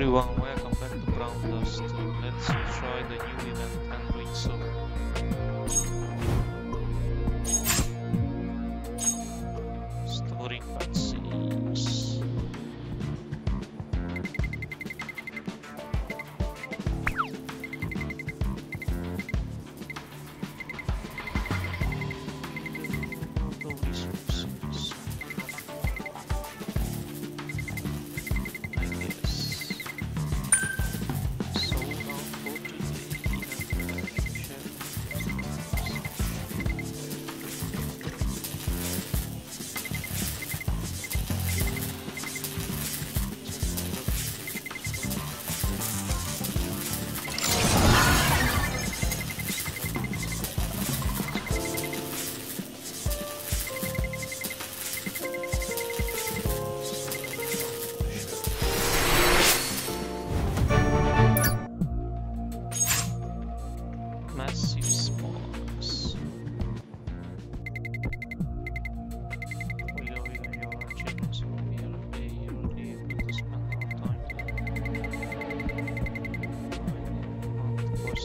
everyone, welcome back to Brown Dust. Let's try the new event and reach some.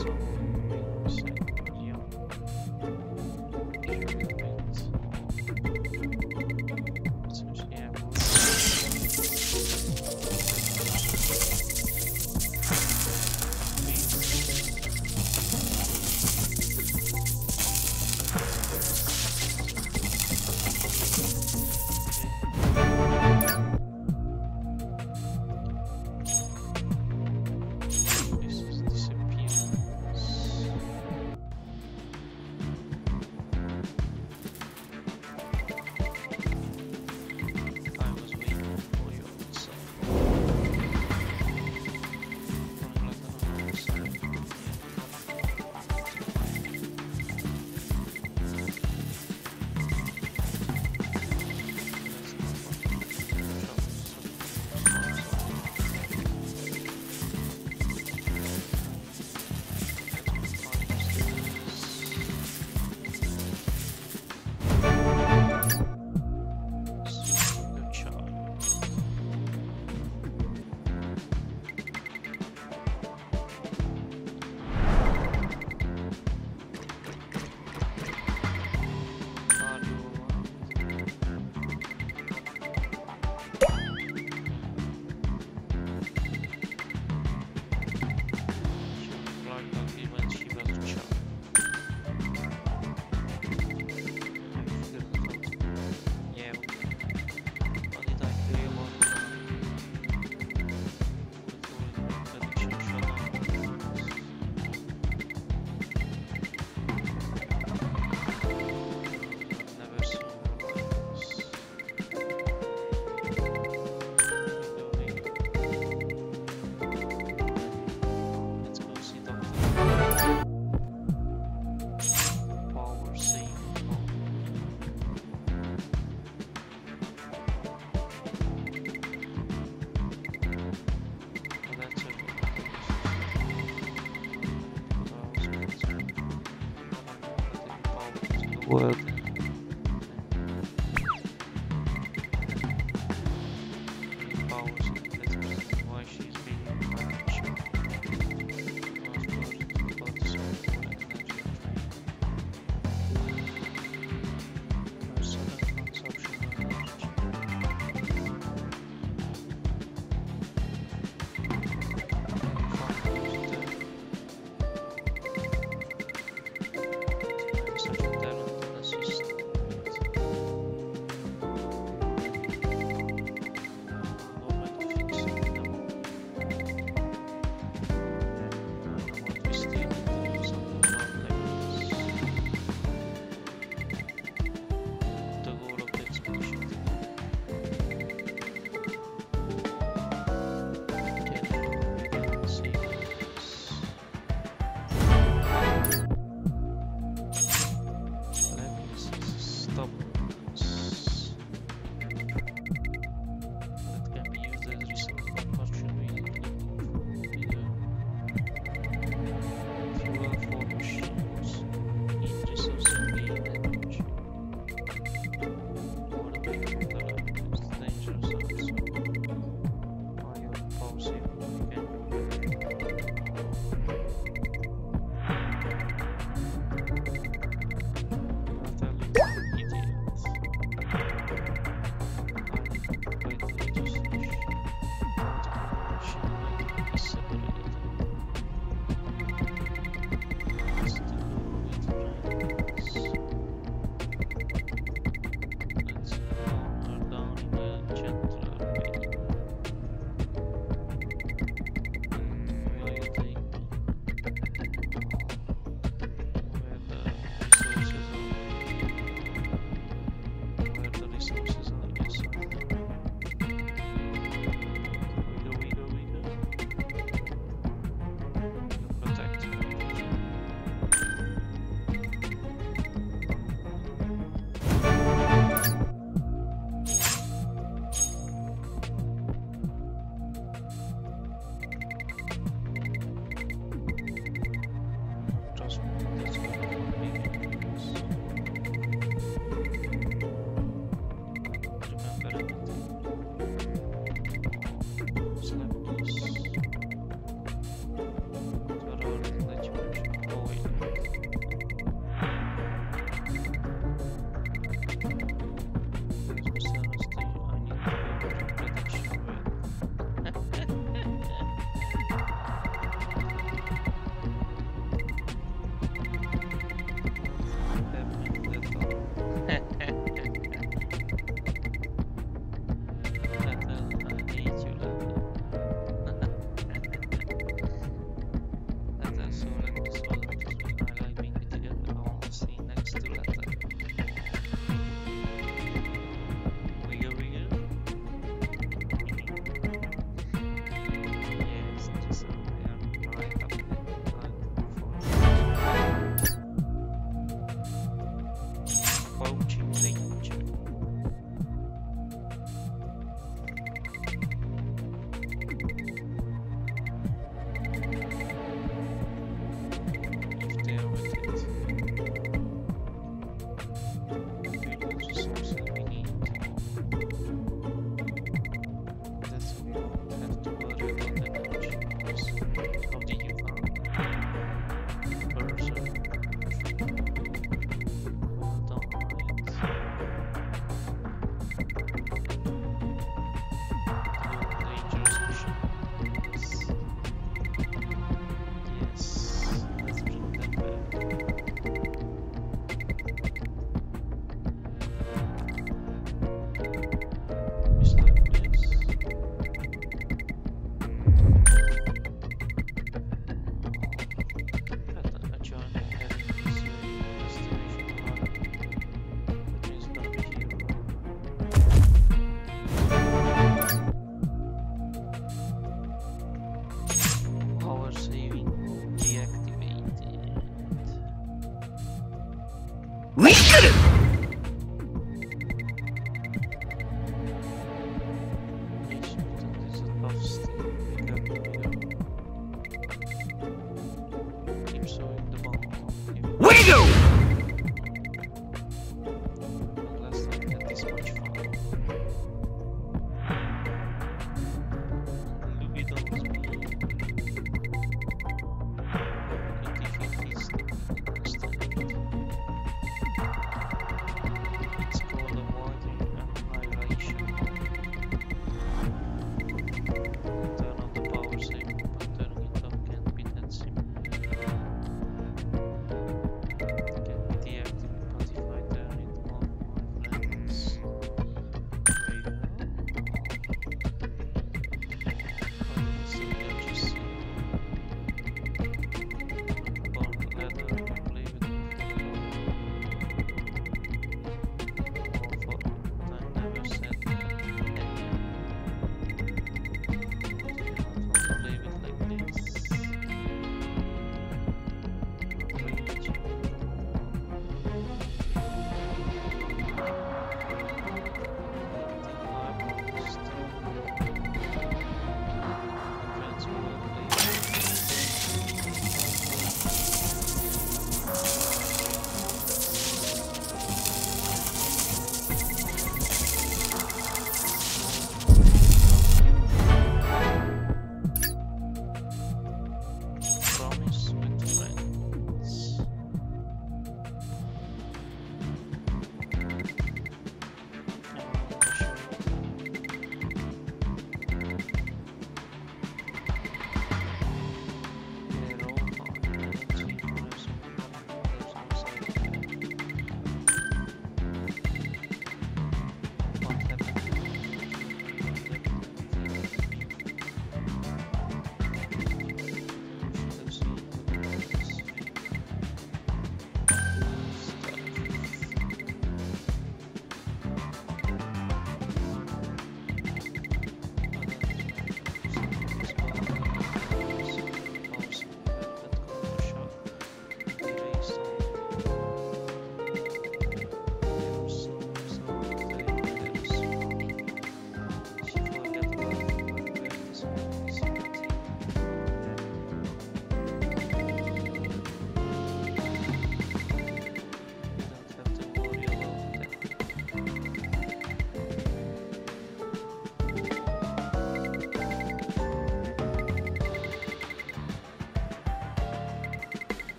some work. Nie wiem.